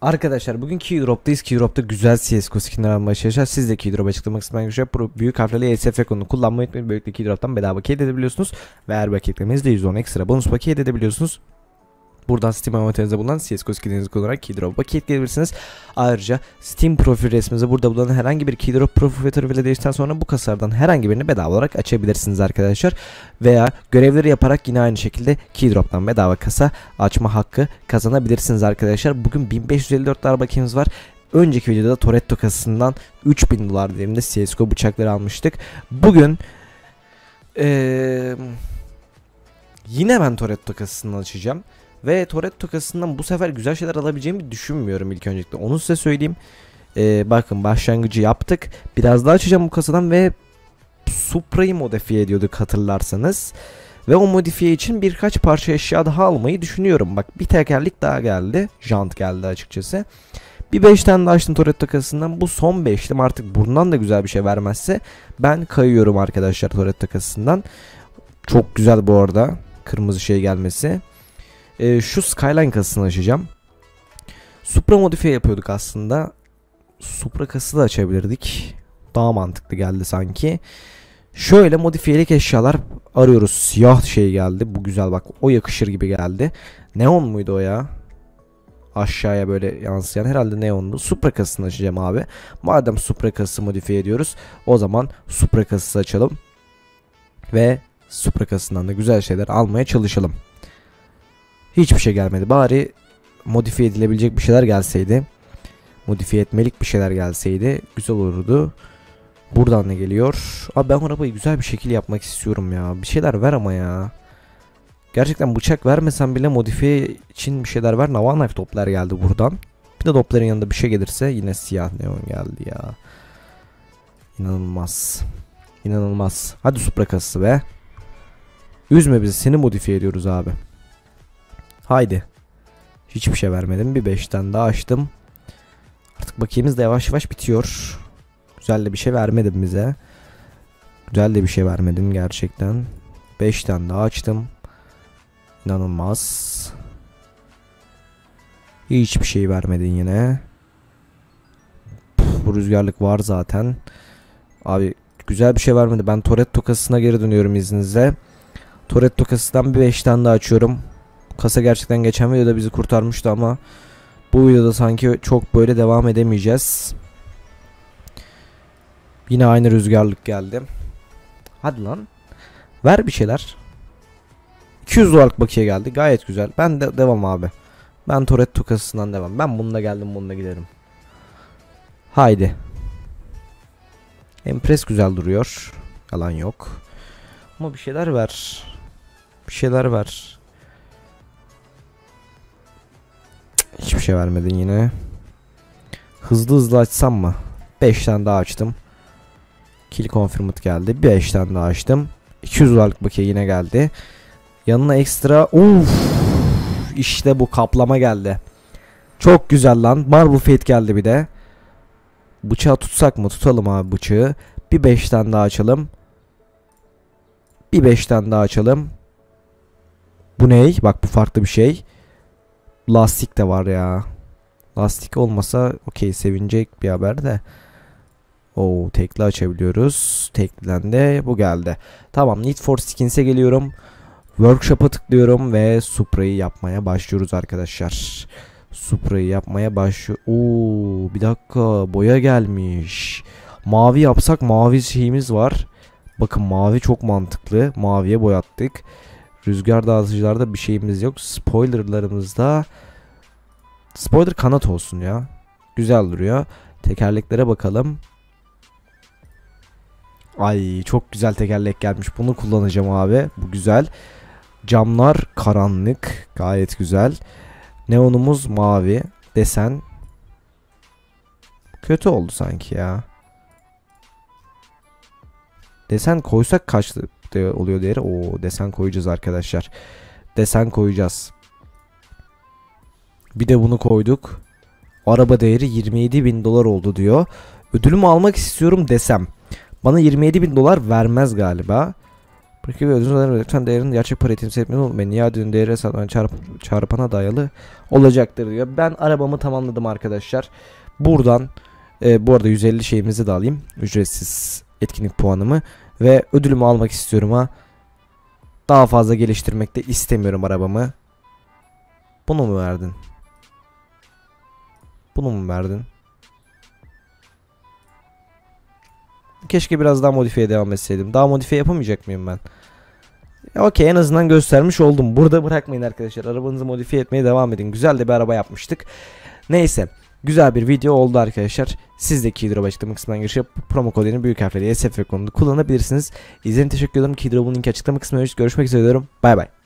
Arkadaşlar bugün Keydrop'tayız. Keydrop'ta güzel CSGO skinler almaya çalışacağız. Siz de Keydrop açıklamak isteyen güzel büyük harflerle ESF konunu kullanmayı unutmayın. Böylelikle Keydrop'tan bedava keyif edebiliyorsunuz. Ve her paketlerimizde %10 ekstra bonus paket edebiliyorsunuz. Buradan Steam envanterinizde bulunan CSGO skinlerinizi kullanarak Keydrop'a paket gelebilirsiniz. Ayrıca Steam profil resminizi burada bulunan herhangi bir Keydrop profil fotoğrafıyla değiştikten sonra bu kasalardan herhangi birini bedava olarak açabilirsiniz arkadaşlar. Veya görevleri yaparak yine aynı şekilde Keydrop'tan bedava kasa açma hakkı kazanabilirsiniz arkadaşlar. Bugün 1554 dolar bakiyemiz var. Önceki videoda Toretto kasasından 3000 dolar değerinde CSGO bıçakları almıştık. Bugün ee, yine ben Toretto kasasından açacağım. Ve Toretto kasasından bu sefer güzel şeyler alabileceğimi düşünmüyorum ilk öncelikle. Onu size söyleyeyim. Ee, bakın başlangıcı yaptık. Biraz daha açacağım bu kasadan ve Supra'yı modifiye ediyorduk hatırlarsanız. Ve o modifiye için birkaç parça eşya daha almayı düşünüyorum. Bak bir tekerlik daha geldi. Jant geldi açıkçası. Bir 5 tane daha açtım Toretto kasasından. Bu son 5'tim artık bundan da güzel bir şey vermezse ben kayıyorum arkadaşlar Toretto kasasından. Çok güzel bu arada kırmızı şey gelmesi. Ee, şu Skyline kasasını açacağım. Supra modifiye yapıyorduk aslında. Supra kası da açabilirdik. Daha mantıklı geldi sanki. Şöyle modifiyelik eşyalar arıyoruz. Siyah şey geldi. Bu güzel bak. O yakışır gibi geldi. Neon muydu o ya? Aşağıya böyle yansıyan herhalde neonlu. Supra kasasını açacağım abi. Madem Supra kasası modifiye ediyoruz. O zaman Supra kasası açalım. Ve Supra kasasından da güzel şeyler almaya çalışalım. Hiçbir şey gelmedi. Bari modifiye edilebilecek bir şeyler gelseydi. Modifiye etmelik bir şeyler gelseydi güzel olurdu. Buradan ne geliyor? Abi ben arabayı güzel bir şekil yapmak istiyorum ya. Bir şeyler ver ama ya. Gerçekten bıçak vermesen bile modifiye için bir şeyler ver. Naval knife toplar geldi buradan. Bir de topların yanında bir şey gelirse yine siyah neon geldi ya. İnanılmaz. İnanılmaz. Hadi supra kasası be. Üzme bizi seni modifiye ediyoruz abi. Haydi. Hiçbir şey vermedim. Bir 5'ten daha açtım. Artık bakiyemiz de yavaş yavaş bitiyor. Güzel de bir şey vermedim bize. Güzel de bir şey vermedim gerçekten. 5'ten daha açtım. İnanılmaz. Hiçbir şey vermedin yine. Puf, bu rüzgarlık var zaten. Abi güzel bir şey vermedi. Ben Toretto kasasına geri dönüyorum izninizle. Toretto kasasından bir 5'ten daha açıyorum. Kasa gerçekten geçen videoda bizi kurtarmıştı ama bu videoda sanki çok böyle devam edemeyeceğiz. Yine aynı rüzgarlık geldi. Hadi lan. Ver bir şeyler. 200 dolarlık bakiye geldi. Gayet güzel. Ben de devam abi. Ben Toretto kasasından devam. Ben bununla geldim bununla giderim. Haydi. Empress güzel duruyor. Yalan yok. Ama bir şeyler ver. Bir şeyler ver. Hiçbir şey vermedin yine. Hızlı hızlı açsam mı? 5 tane daha açtım. Kill confirmed geldi. 5 tane daha açtım. 200 dolarlık bakiye yine geldi. Yanına ekstra Uf, işte bu kaplama geldi. Çok güzel lan. Marble Fate geldi bir de. Bıçağı tutsak mı? Tutalım abi bıçağı. Bir 5 tane daha açalım. Bir 5 tane daha açalım. Bu ney? Bak bu farklı bir şey. Lastik de var ya. Lastik olmasa okey sevinecek bir haber de. Oo tekli açabiliyoruz. Tekliden de bu geldi. Tamam Need for Skins'e geliyorum. Workshop'a tıklıyorum ve Supra'yı yapmaya başlıyoruz arkadaşlar. Supra'yı yapmaya başlıyor. Oo bir dakika boya gelmiş. Mavi yapsak mavi şeyimiz var. Bakın mavi çok mantıklı. Maviye boyattık. Rüzgar dağıtıcılarda bir şeyimiz yok. Spoilerlarımızda spoiler kanat olsun ya. Güzel duruyor. Tekerleklere bakalım. Ay çok güzel tekerlek gelmiş. Bunu kullanacağım abi. Bu güzel. Camlar karanlık. Gayet güzel. Neonumuz mavi. Desen. Kötü oldu sanki ya. Desen koysak kaç oluyor değeri? O desen koyacağız arkadaşlar. Desen koyacağız. Bir de bunu koyduk. Araba değeri 27 bin dolar oldu diyor. Ödülümü almak istiyorum desem. Bana 27 bin dolar vermez galiba. Peki ödülün lütfen değerin gerçek para temsil etmeyi unutmayın. Niye ödülün değeri hesaplarına çarp, çarpana dayalı olacaktır diyor. Ben arabamı tamamladım arkadaşlar. Buradan e, bu arada 150 şeyimizi de alayım. Ücretsiz etkinlik puanımı. Ve ödülümü almak istiyorum ha. Daha fazla geliştirmek de istemiyorum arabamı. Bunu mu verdin? Bunu mu verdin? Keşke biraz daha modifiye devam etseydim. Daha modifiye yapamayacak mıyım ben? Ya Okey en azından göstermiş oldum. Burada bırakmayın arkadaşlar. Arabanızı modifiye etmeye devam edin. Güzel de bir araba yapmıştık. Neyse. Güzel bir video oldu arkadaşlar. Siz de Keydrop açıklama kısmından giriş promo kodunu büyük harfleri SF konulu kullanabilirsiniz. İzlediğiniz teşekkür ederim. Keydrop'un linki açıklama kısmına görüşmek üzere diyorum. Bay bay.